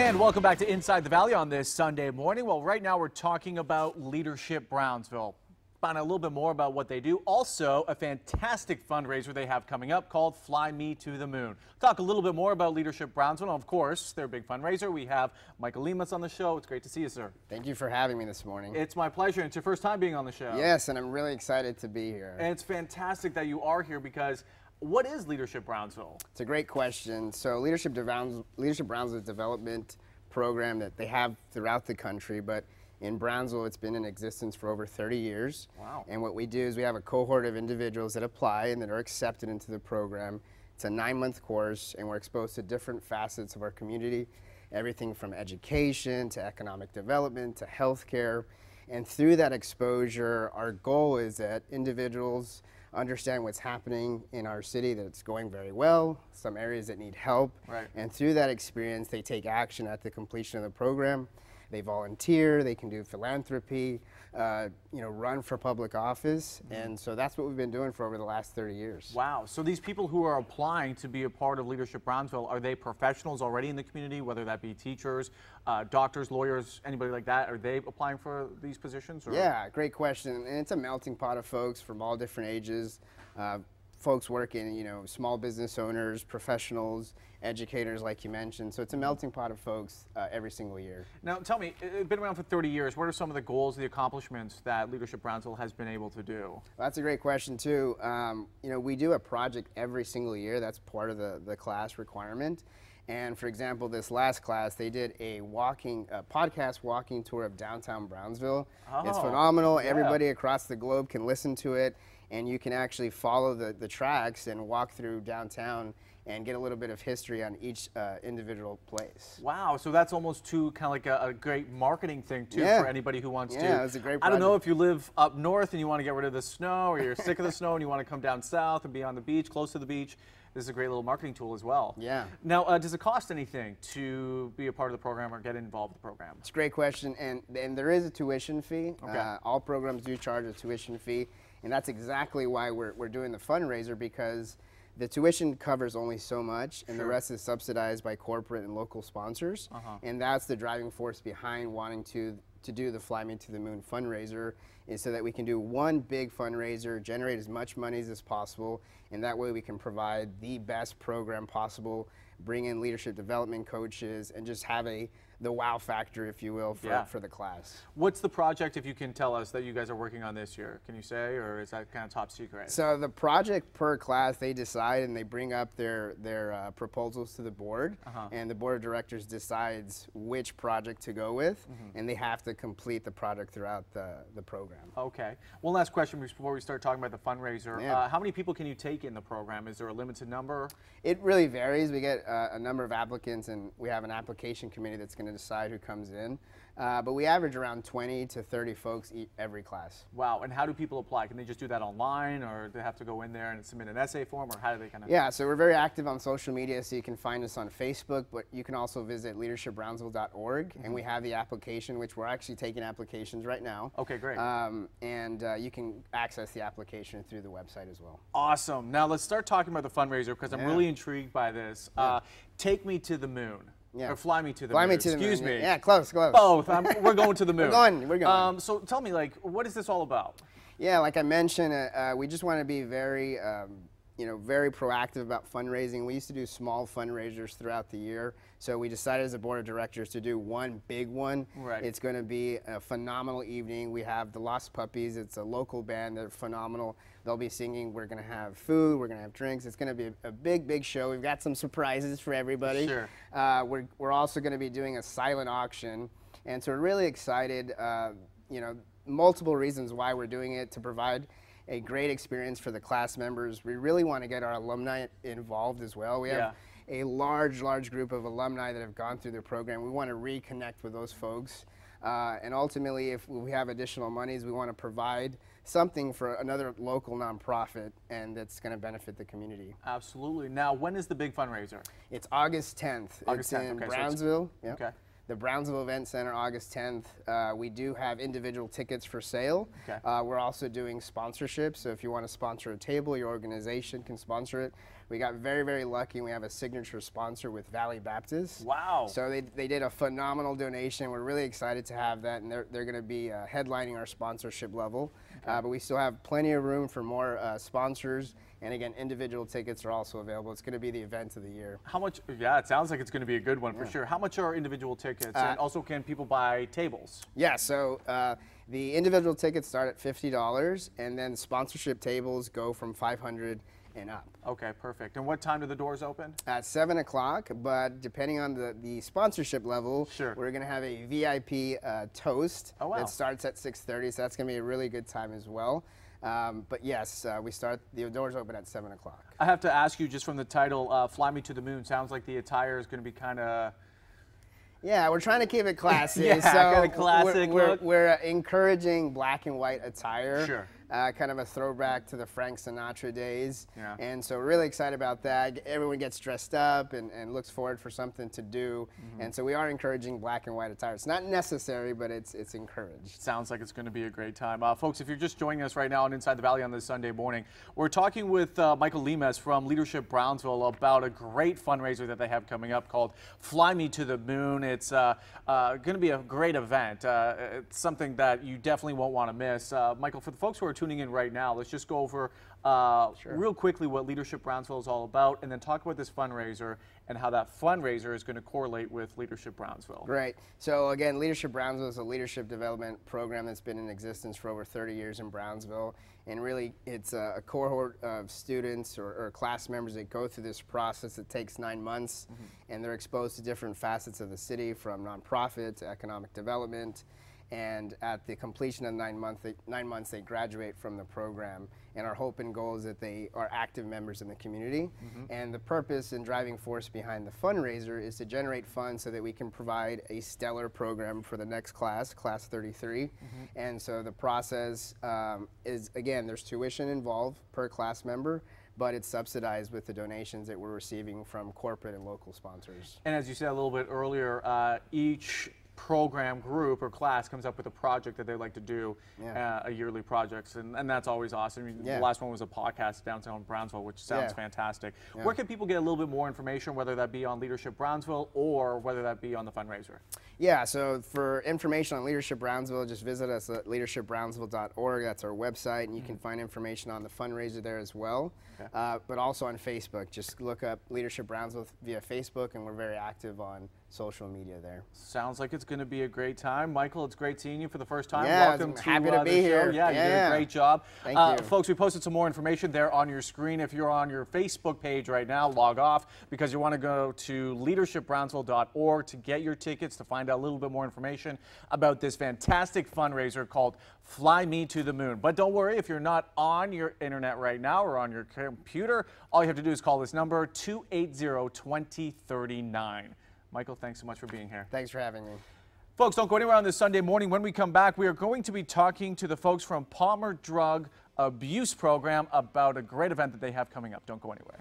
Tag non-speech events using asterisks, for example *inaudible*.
And welcome back to Inside the Valley on this Sunday morning. Well, right now we're talking about Leadership Brownsville. Find out a little bit more about what they do. Also, a fantastic fundraiser they have coming up called Fly Me to the Moon. Talk a little bit more about Leadership Brownsville. Of course, their big fundraiser. We have Michael Lemus on the show. It's great to see you, sir. Thank you for having me this morning. It's my pleasure. It's your first time being on the show. Yes, and I'm really excited to be here. And it's fantastic that you are here because what is Leadership Brownsville? It's a great question. So Leadership, Browns, Leadership Brownsville is a development program that they have throughout the country, but in Brownsville, it's been in existence for over 30 years. Wow. And what we do is we have a cohort of individuals that apply and that are accepted into the program. It's a nine-month course, and we're exposed to different facets of our community, everything from education to economic development to healthcare. And through that exposure, our goal is that individuals understand what's happening in our city, that it's going very well, some areas that need help. Right. And through that experience, they take action at the completion of the program. They volunteer, they can do philanthropy, uh, you know, run for public office. And so that's what we've been doing for over the last 30 years. Wow. So these people who are applying to be a part of Leadership Brownsville, are they professionals already in the community, whether that be teachers, uh, doctors, lawyers, anybody like that? Are they applying for these positions? Or? Yeah, great question. And it's a melting pot of folks from all different ages. Uh, folks working, you know, small business owners, professionals, educators, like you mentioned. So it's a melting pot of folks uh, every single year. Now, tell me, it's been around for 30 years. What are some of the goals, the accomplishments that Leadership Brownsville has been able to do? Well, that's a great question too. Um, you know, we do a project every single year. That's part of the, the class requirement. And for example, this last class, they did a walking, a podcast walking tour of downtown Brownsville. it's Oh, phenomenal. yeah. Everybody across the globe can listen to it, and you can actually follow the, the tracks and walk through downtown and get a little bit of history on each uh, individual place. Wow, so that's almost too kind of like a, a great marketing thing too Yeah. for anybody who wants to. Yeah, it's a great I don't know if you live up north and you want to get rid of the snow, or you're sick of the *laughs* snow and you want to come down south and be on the beach, close to the beach. This is a great little marketing tool as well. Yeah. Now, uh, does it cost anything to be a part of the program or get involved with the program? It's a great question, and, and there is a tuition fee. Okay. Uh, all programs do charge a tuition fee, and that's exactly why we're, we're doing the fundraiser because the tuition covers only so much, and the rest is subsidized by corporate and local sponsors. Uh-huh. And that's the driving force behind wanting to to do the Fly Me to the Moon fundraiser is so that we can do one big fundraiser, generate as much money as possible, and that way we can provide the best program possible, bring in leadership development coaches, and just have a the wow factor, if you will, for, Yeah. for the class. What's the project, if you can tell us, that you guys are working on this year? Can you say, or is that kind of top secret? So the project per class, they decide and they bring up their their uh, proposals to the board, Uh-huh. and the board of directors decides which project to go with, Mm-hmm. and they have to complete the project throughout the, the program. Okay. One last question before we start talking about the fundraiser. Yeah. Uh, how many people can you take in the program? Is there a limited number? It really varies. We get uh, a number of applicants, and we have an application committee that's going to decide who comes in. Uh, but we average around 20 to 30 folks e- every class. Wow. And how do people apply? Can they just do that online, or do they have to go in there and submit an essay form, or how do they kind of? Yeah, so we're very active on social media, so you can find us on Facebook, but you can also visit leadershipbrownsville.org, and we have the application, which we're actually taking applications right now. Okay, great. Um, and uh, you can access the application through the website as well. Awesome. Now let's start talking about the fundraiser because I'm Yeah. really intrigued by this. Uh, take me to the moon. Yeah. Or fly me to the Fly moon. me to the Excuse moon. me. Yeah, close, close. Both. I'm, we're going to the moon. *laughs* we're going, we're going. Um, so tell me, like, what is this all about? Yeah, like I mentioned, uh, uh, we just want to be very, um, you know, very proactive about fundraising. We used to do small fundraisers throughout the year, so we decided as a board of directors to do one big one. Right. It's going to be a phenomenal evening. We have the Lost Puppies. It's a local band. They're phenomenal. They'll be singing. We're going to have food. We're going to have drinks. It's going to be a, big, big show. We've got some surprises for everybody. Sure. Uh, we're, we're also going to be doing a silent auction, and so we're really excited. Uh, you know, multiple reasons why we're doing it to provide a great experience for the class members. We really want to get our alumni involved as well. We have a large, large group of alumni that have gone through the program. We want to reconnect with those folks. Uh, and ultimately, if we have additional monies, we want to provide something for another local nonprofit, and that's going to benefit the community. Absolutely. Now, when is the big fundraiser? It's August 10th. August it's 10th, in okay, so it's- Brownsville. Yep. Okay. The Brownsville Event Center, August 10th. Uh, we do have individual tickets for sale. Okay. Uh, we're also doing sponsorships. So if you want to sponsor a table, your organization can sponsor it. We got very, very lucky. We have a signature sponsor with Valley Baptist. Wow. So they, they did a phenomenal donation. We're really excited to have that, and they're, they're going to be uh, headlining our sponsorship level. Uh, but we still have plenty of room for more uh, sponsors. And again, individual tickets are also available. It's going to be the event of the year. How much? Yeah, it sounds like it's going to be a good one for sure. How much are individual tickets? and also, can people buy tables? Yeah, so uh, the individual tickets start at $50, and then sponsorship tables go from 500 and up. Okay, perfect. And what time do the doors open? At 7 o'clock, but depending on the, the sponsorship level, Sure. we're going to have a VIP uh, toast Oh, wow. that starts at 6.30, so that's going to be a really good time as well. Um, but yes, uh, we start, the doors open at 7 o'clock. I have to ask you just from the title, uh, "Fly Me to the Moon." Sounds like the attire is going to be kind of. Yeah, we're trying to keep it classy. *laughs* Yeah, so kinda we're- classic We're, we're, uh, encouraging black and white attire. Sure. Uh, kind of a throwback to the Frank Sinatra days. Yeah. And so really excited about that. Everyone gets dressed up and, and looks forward for something to do. Mm-hmm. And so we are encouraging black and white attire. It's not necessary, but it's it's encouraged. Sounds like it's going to be a great time. Uh, folks, if you're just joining us right now on Inside the Valley on this Sunday morning, we're talking with uh, Michael Lemus from Leadership Brownsville about a great fundraiser that they have coming up called Fly Me to the Moon. It's uh, uh, going to be a great event. Uh, it's something that you definitely won't want to miss. Uh, Michael, for the folks who are tuning in right now, let's just go over uh, real quickly what Leadership Brownsville is all about and then talk about this fundraiser and how that fundraiser is going to correlate with Leadership Brownsville. Great. So again, Leadership Brownsville is a leadership development program that's been in existence for over 30 years in Brownsville, and really it's a, a cohort of students or, or class members that go through this process. It takes nine months, and they're exposed to different facets of the city, from nonprofit to economic development. And at the completion of nine, month, nine months, they graduate from the program. And our hope and goal is that they are active members in the community. And the purpose and driving force behind the fundraiser is to generate funds so that we can provide a stellar program for the next class, class 33. And so the process um, is again, there's tuition involved per class member, but it's subsidized with the donations that we're receiving from corporate and local sponsors. And as you said a little bit earlier, uh, each program group or class comes up with a project that they like to do, Yeah. uh, a yearly projects, and, and that's always awesome. I mean, Yeah. The last one was a podcast downtown Brownsville, which sounds Yeah. fantastic. Where can people get a little bit more information, whether that be on Leadership Brownsville or whether that be on the fundraiser? Yeah, so for information on Leadership Brownsville, just visit us at leadershipbrownsville.org. That's our website, and you can find information on the fundraiser there as well. Uh, but also on Facebook, just look up Leadership Brownsville via Facebook, and we're very active on social media there. Sounds like it's going to be a great time. Michael, it's great seeing you for the first time. Yeah, Welcome I'm to, happy to uh, the be show. here. Yeah, you did a great job. Thank Uh, you. Folks, we posted some more information there on your screen. If you're on your Facebook page right now, log off because you want to go to leadershipbrownsville.org to get your tickets to find out a little bit more information about this fantastic fundraiser called Fly Me to the Moon. But don't worry, if you're not on your internet right now or on your computer, all you have to do is call this number 280-2039. Michael, thanks so much for being here. Thanks for having me. Folks, don't go anywhere on this Sunday morning. When we come back, we are going to be talking to the folks from Palmer Drug Abuse Program about a great event that they have coming up. Don't go anywhere.